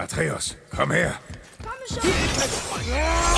Atreus, komm her. Komm schon!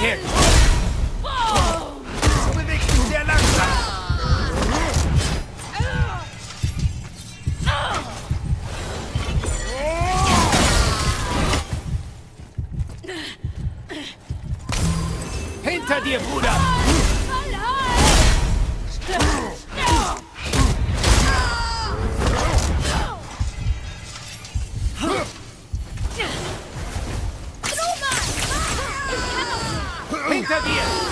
Hier. Du bewegst dich sehr langsam. Hinter dir, Bruder! Hinter dir!